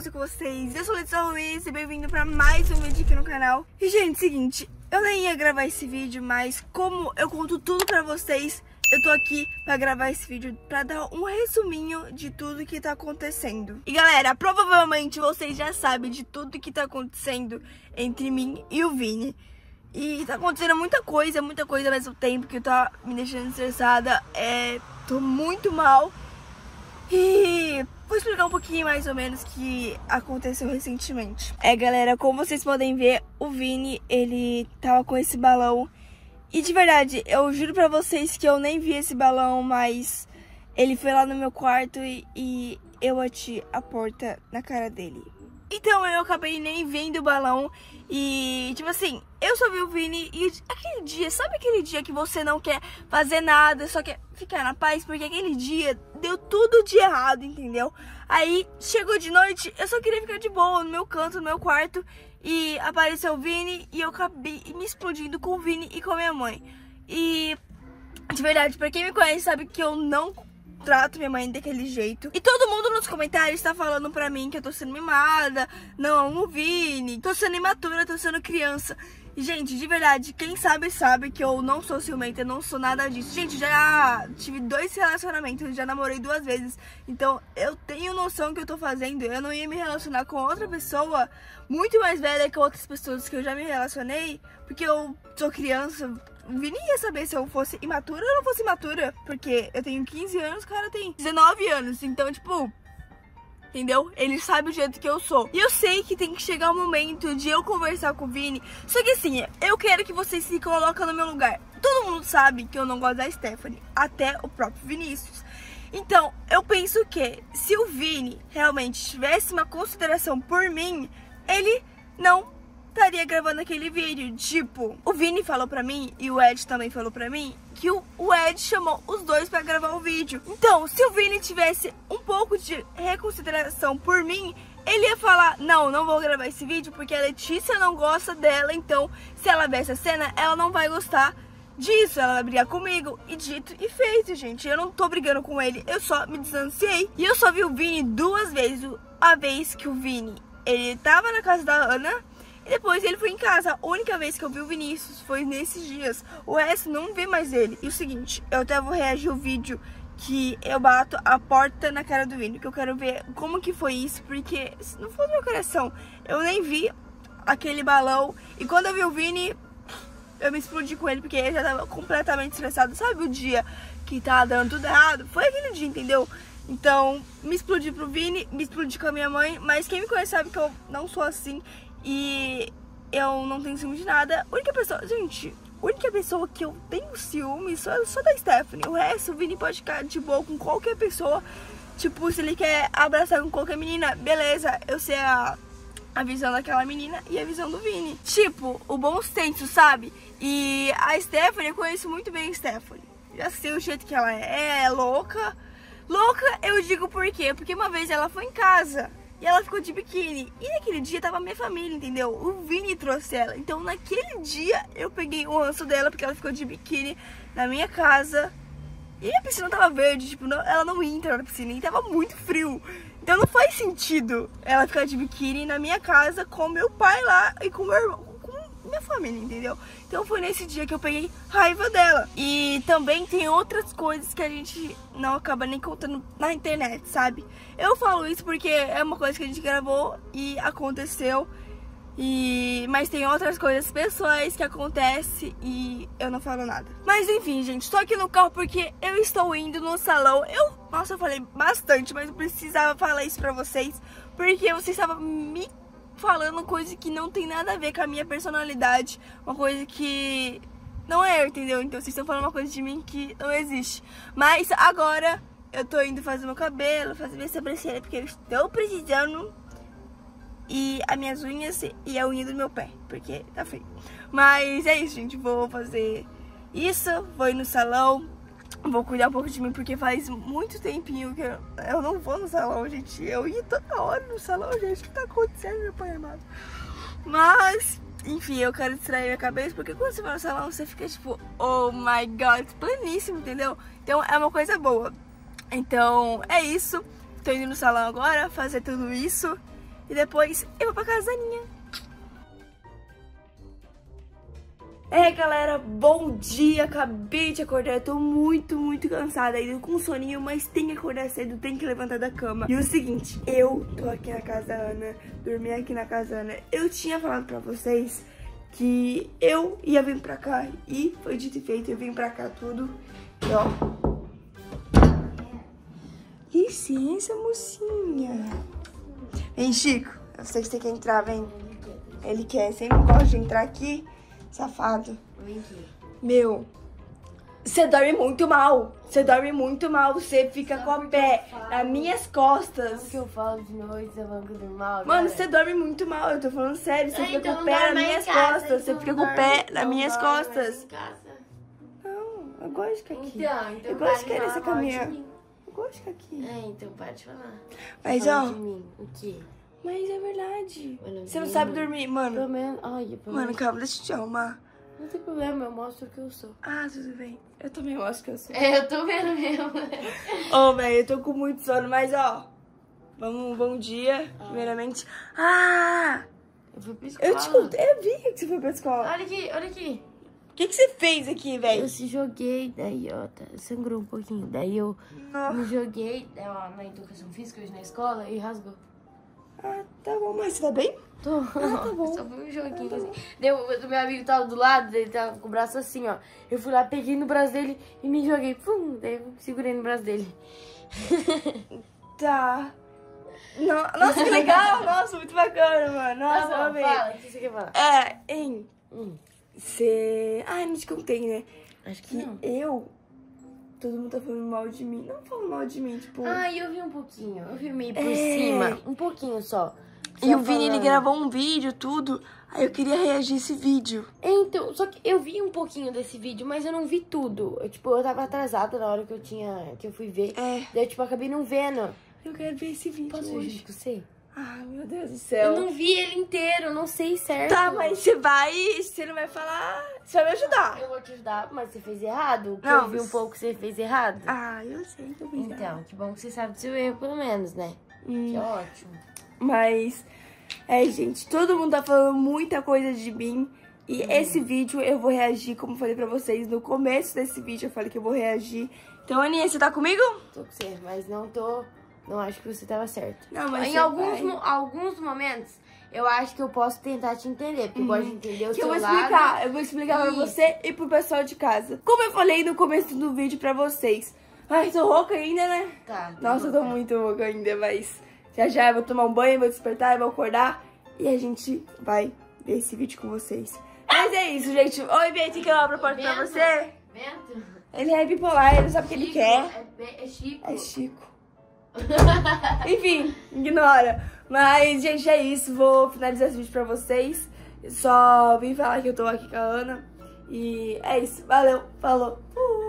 você com vocês? Eu sou Letícia Ruiz e bem-vindo pra mais um vídeo aqui no canal. E, gente, seguinte, eu nem ia gravar esse vídeo, mas como eu conto tudo pra vocês, eu tô aqui pra gravar esse vídeo pra dar um resuminho de tudo que tá acontecendo. E, galera, provavelmente vocês já sabem de tudo que tá acontecendo entre mim e o Vini. E tá acontecendo muita coisa, muita coisa ao mesmo tempo que tá me deixando estressada. É, tô muito mal. E vou explicar um pouquinho mais ou menos o que aconteceu recentemente. É, galera, como vocês podem ver, o Vini, ele tava com esse balão. E de verdade, eu juro pra vocês que eu nem vi esse balão, mas ele foi lá no meu quarto e, e eu bati a porta na cara dele. Então eu acabei nem vendo o balão e, tipo assim, eu só vi o Vini e aquele dia, sabe aquele dia que você não quer fazer nada, só quer ficar na paz? Porque aquele dia deu tudo de errado, entendeu? Aí chegou de noite, eu só queria ficar de boa no meu canto, no meu quarto e apareceu o Vini e eu acabei me explodindo com o Vini e com a minha mãe. E, de verdade, pra quem me conhece sabe que eu não trato minha mãe daquele jeito. E todo mundo nos comentários tá falando pra mim que eu tô sendo mimada, não o Vini, tô sendo imatura, tô sendo criança. E, gente, de verdade, quem sabe sabe que eu não sou ciumenta, não sou nada disso. Gente, já tive dois relacionamentos, já namorei duas vezes. Então, eu tenho noção que eu tô fazendo. Eu não ia me relacionar com outra pessoa muito mais velha que outras pessoas que eu já me relacionei, porque eu sou criança, o Vini ia saber se eu fosse imatura ou não fosse imatura. Porque eu tenho 15 anos, o cara tem 19 anos. Então, tipo, entendeu? Ele sabe o jeito que eu sou. E eu sei que tem que chegar o momento de eu conversar com o Vini. Só que assim, eu quero que vocês se coloquem no meu lugar. Todo mundo sabe que eu não gosto da Stephanie, até o próprio Vinícius. Então, eu penso que se o Vini realmente tivesse uma consideração por mim, ele não estaria gravando aquele vídeo. Tipo, o Vini falou pra mim e o Ed também falou pra mim que o, o Ed chamou os dois pra gravar o vídeo. Então, se o Vini tivesse um pouco de reconsideração por mim, ele ia falar, não, não vou gravar esse vídeo porque a Letícia não gosta dela, então se ela ver essa cena, ela não vai gostar disso, ela vai brigar comigo. E dito e feito, gente. Eu não tô brigando com ele, eu só me distanciei. E eu só vi o Vini duas vezes. A vez que o Vini, ele tava na casa da Ana e depois ele foi em casa. A única vez que eu vi o Vinícius foi nesses dias. O resto não vi mais ele. E o seguinte, eu até vou reagir o vídeo que eu bato a porta na cara do Vini, que eu quero ver como que foi isso, porque não foi meu coração. Eu nem vi aquele balão. E quando eu vi o Vini, eu me explodi com ele, porque ele já tava completamente estressado. Sabe o dia que tá dando tudo errado? Foi aquele dia, entendeu? Então, me explodi pro Vini, me explodi com a minha mãe, mas quem me conhece sabe que eu não sou assim. E eu não tenho ciúme de nada. A única pessoa, gente, a única pessoa que eu tenho ciúme só, só da Stephanie. O resto, o Vini pode ficar de boa com qualquer pessoa. Tipo, se ele quer abraçar com qualquer menina, beleza, eu sei a, a visão daquela menina e a visão do Vini. Tipo, o bom senso, sabe? E a Stephanie, eu conheço muito bem a Stephanie. Já sei o jeito que ela é, é louca. Louca, eu digo por quê? Porque uma vez ela foi em casa e ela ficou de biquíni. E naquele dia tava minha família, entendeu? O Vini trouxe ela. Então naquele dia eu peguei o ranço dela porque ela ficou de biquíni na minha casa. E a piscina tava verde, tipo, não, ela não entra na piscina e tava muito frio. Então não faz sentido ela ficar de biquíni na minha casa com meu pai lá e com meu irmão minha família, entendeu? Então foi nesse dia que eu peguei raiva dela. E também tem outras coisas que a gente não acaba nem contando na internet, sabe? Eu falo isso porque é uma coisa que a gente gravou e aconteceu. E... Mas tem outras coisas pessoais que acontecem e eu não falo nada. Mas enfim, gente, estou aqui no carro porque eu estou indo no salão. Eu, nossa, eu falei bastante, mas eu precisava falar isso pra vocês. Porque vocês estavam me falando coisa que não tem nada a ver com a minha personalidade, uma coisa que não é eu, entendeu? Então vocês estão falando uma coisa de mim que não existe. Mas agora eu tô indo fazer meu cabelo, fazer minha sobrancelha, porque eu estou precisando. E as minhas unhas e a unha do meu pé, porque tá feio. Mas é isso, gente. Vou fazer isso, vou ir no salão, Vou cuidar um pouco de mim, porque faz muito tempinho que eu, não vou no salão, gente. Eu ia toda hora no salão, gente. O que tá acontecendo, meu pai amado? Mas, enfim, eu quero distrair minha cabeça, porque quando você vai no salão, você fica tipo, oh my god, pleníssimo, entendeu? Então é uma coisa boa. Então, é isso. Tô indo no salão agora, fazer tudo isso. e depois eu vou pra casa da Aninha. É, galera, bom dia. Acabei de acordar. Eu tô muito, muito cansada ainda com soninho, mas tem que acordar cedo, tem que levantar da cama. E o seguinte, eu tô aqui na casa da Ana, dormi aqui na casa da Ana. Eu tinha falado pra vocês que eu ia vir pra cá e foi dito e feito, eu vim pra cá tudo. E ó. Licença, mocinha. Vem, Chico. Eu sei que você quer entrar, vem. Ele quer, sempre gosta de entrar aqui. Safado. Meu, você dorme muito mal. Você dorme muito mal. Você fica com o pé nas minhas costas. Sabe que eu falo de noite, você eu durmo mal? Mano, você dorme muito mal. Eu tô falando sério. Você fica então com o pé nas minhas casa, costas. Você então fica não com o pé nas não minhas costas. Não, eu gosto de ficar aqui. Então, então eu gosto de de querer falar essa mal de caminha. Eu gosto de ficar aqui. É, então para de falar. Mas, ó. O quê? Mas é verdade. Olha, Você não sabe dormir, Pelo mano. menos, olha, pelo Mano, menos. calma, deixa eu te arrumar. Não tem problema, eu mostro o que eu sou. Ah, tudo bem. Eu também gosto que eu sou. É, eu tô vendo mesmo. Ô, velho, eu tô com muito sono, mas ó. Vamos, bom dia, primeiramente. Ah! Eu fui pra escola. Eu te contei, eu vi que você foi pra escola. Olha aqui, olha aqui. O que, que você fez aqui, velho? Eu se joguei, daí, ó, tá, sangrou um pouquinho. Daí eu Nossa. me joguei ó, na educação física hoje na escola e rasgou. Ah, tá bom, mas você tá bem? Tô. tá bom. Só foi um joguinho assim. Daí o o meu amigo tava do lado, ele tava com o braço assim, ó. Eu fui lá, peguei no braço dele e me joguei. Pum, daí eu segurei no braço dele. Tá. No- Nossa, que legal! Nossa, muito bacana, mano. Nossa, eu tá bom, amei. fala, o que você quer falar? É, hein? Hum, Você. Ah, não te contei, né? acho que Que eu. Todo mundo tá falando mal de mim. Não falando mal de mim, tipo. Ah, eu vi um pouquinho. Eu vi meio por É. cima. Um pouquinho só. e Só o Vini, ele gravou um vídeo, tudo. Aí eu queria reagir esse vídeo. É, Então, só que eu vi um pouquinho desse vídeo, mas eu não vi tudo. Eu, tipo, eu tava atrasada na hora que eu tinha. que eu fui ver. É. Daí eu, tipo, acabei não vendo. Eu quero ver esse vídeo Posso ver hoje. junto com você? Ah, meu Deus do céu. Eu não vi ele inteiro, não sei certo. Tá, mas você vai. Você não vai falar. Você vai me ajudar. Eu vou te ajudar, mas você fez errado. Que Não, eu vi um pouco que você fez errado. Ah, eu sei, tô brincando. Então, que bom que você sabe do seu erro, pelo menos, né? Hum. Que é ótimo. Mas, é, gente, todo mundo tá falando muita coisa de mim. E esse vídeo eu vou reagir, como eu falei pra vocês no começo desse vídeo, eu falei que eu vou reagir. Então, Aninha, você tá comigo? Tô com você, mas não tô. Não acho que você tava certo. Não, mas em alguns, mo- alguns momentos, eu acho que eu posso tentar te entender. Porque eu gosto de entender o Que eu seu vou lado. explicar, eu vou explicar pra Isso. você e pro pessoal de casa. Como eu falei no começo do vídeo pra vocês. Ai, tô rouca ainda, né? Tá. Nossa, eu tô muito rouca ainda, mas já já eu vou tomar um banho, vou despertar, eu vou acordar e a gente vai ver esse vídeo com vocês. Mas é isso, gente. Oi, Bete, que eu abro a porta pra você. Vento? Ele é bipolar, ele não sabe o que ele quer. É, é Chico. É Chico. Enfim, ignora. Mas, gente, é isso. Vou finalizar esse vídeo pra vocês. Só vim falar que eu tô aqui com a Ana. E é isso. Valeu. Falou. Fui.